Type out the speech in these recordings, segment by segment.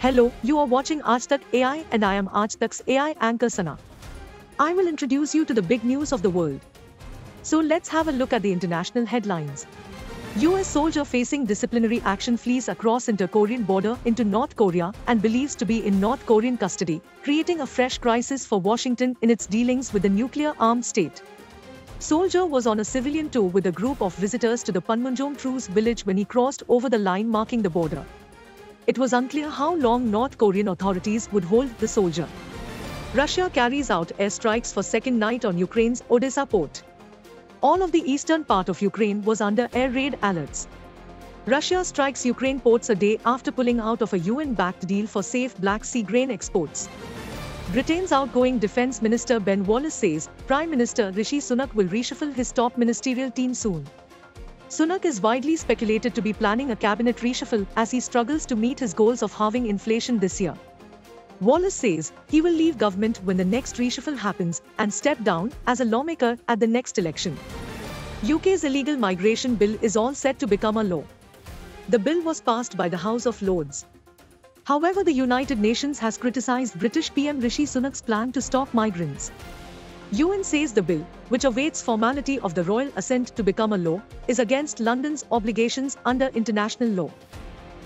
Hello, you are watching Aaj AI and I am Aaj AI anchor Sana. I will introduce you to the big news of the world. So let's have a look at the international headlines. US soldier facing disciplinary action flees across inter-Korean border into North Korea and believes to be in North Korean custody, creating a fresh crisis for Washington in its dealings with the nuclear-armed state. Soldier was on a civilian tour with a group of visitors to the Panmunjom Truce village when he crossed over the line marking the border. It was unclear how long North Korean authorities would hold the soldier. Russia carries out airstrikes for second night on Ukraine's Odessa port. All of the eastern part of Ukraine was under air raid alerts. Russia strikes Ukraine ports a day after pulling out of a UN-backed deal for safe Black Sea grain exports. Britain's outgoing Defence Minister Ben Wallace says Prime Minister Rishi Sunak will reshuffle his top ministerial team soon. Sunak is widely speculated to be planning a cabinet reshuffle as he struggles to meet his goals of halving inflation this year. Wallace says he will leave government when the next reshuffle happens and step down as a lawmaker at the next election. UK's illegal migration bill is all set to become a law. The bill was passed by the House of Lords. However, the United Nations has criticized British PM Rishi Sunak's plan to stop migrants. UN says the bill, which awaits formality of the royal assent to become a law, is against London's obligations under international law.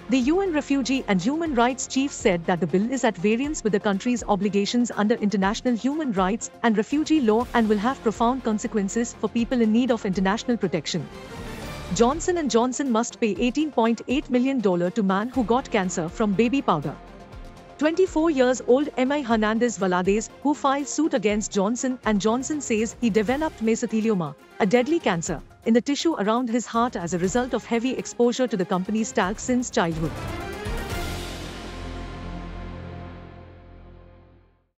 The UN Refugee and Human Rights Chief said that the bill is at variance with the country's obligations under international human rights and refugee law and will have profound consequences for people in need of international protection. Johnson & Johnson must pay $18.8 million to man who got cancer from baby powder. 24 years old M.I. Hernandez Valadez, who filed suit against Johnson and Johnson says he developed mesothelioma, a deadly cancer, in the tissue around his heart as a result of heavy exposure to the company's talc since childhood.